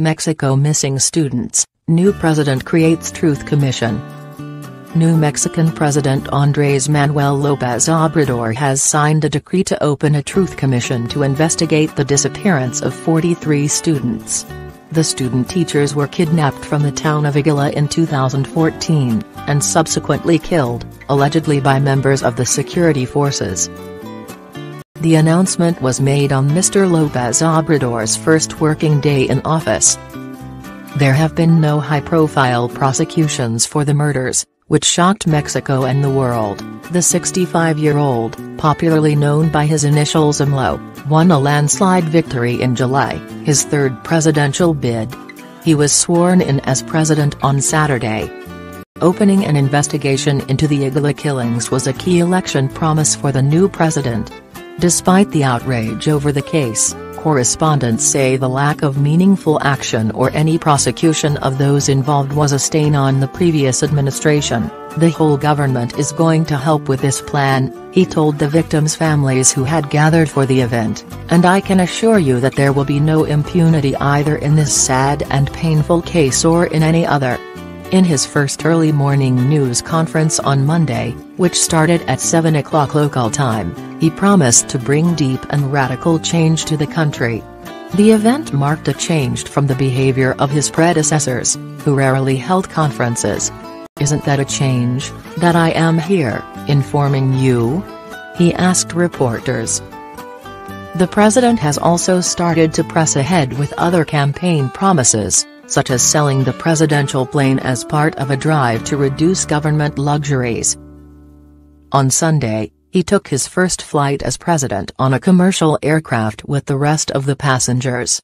Mexico missing students, new president creates truth commission. New Mexican President Andrés Manuel López Obrador has signed a decree to open a truth commission to investigate the disappearance of 43 students. The student teachers were kidnapped from the town of Iguala in 2014, and subsequently killed, allegedly by members of the security forces. The announcement was made on Mr. Lopez Obrador's first working day in office. There have been no high-profile prosecutions for the murders, which shocked Mexico and the world. The 65-year-old, popularly known by his initials AMLO, won a landslide victory in July, his third presidential bid. He was sworn in as president on Saturday. Opening an investigation into the Iguala killings was a key election promise for the new president. Despite the outrage over the case, correspondents say the lack of meaningful action or any prosecution of those involved was a stain on the previous administration. The whole government is going to help with this plan, he told the victims' families who had gathered for the event, and I can assure you that there will be no impunity either in this sad and painful case or in any other. In his first early morning news conference on Monday, which started at 7 o'clock local time, he promised to bring deep and radical change to the country. The event marked a change from the behavior of his predecessors, who rarely held conferences. Isn't that a change, that I am here, informing you? He asked reporters. The president has also started to press ahead with other campaign promises such as selling the presidential plane as part of a drive to reduce government luxuries. On Sunday, he took his first flight as president on a commercial aircraft with the rest of the passengers.